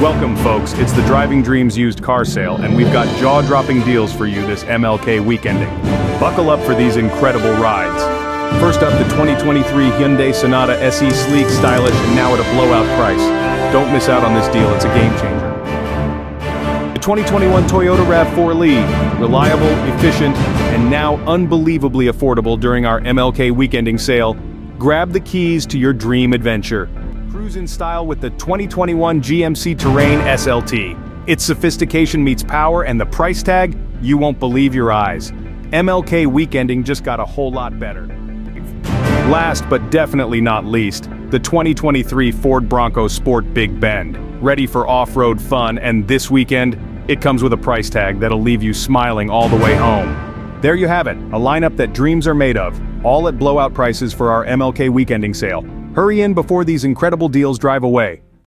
Welcome folks, it's the Driving Dreams used car sale and we've got jaw-dropping deals for you this MLK weekending. Buckle up for these incredible rides. First up the 2023 Hyundai Sonata SE sleek, stylish, and now at a blowout price. Don't miss out on this deal, it's a game changer. The 2021 Toyota RAV4 Lead, reliable, efficient, and now unbelievably affordable during our MLK weekending sale. Grab the keys to your dream adventure. Cruise in style with the 2021 GMC Terrain SLT. Its sophistication meets power and the price tag, you won't believe your eyes. MLK weekending just got a whole lot better. Last but definitely not least, the 2023 Ford Bronco Sport Big Bend. Ready for off-road fun and this weekend, it comes with a price tag that'll leave you smiling all the way home. There you have it, a lineup that dreams are made of, all at blowout prices for our MLK weekending sale. Hurry in before these incredible deals drive away.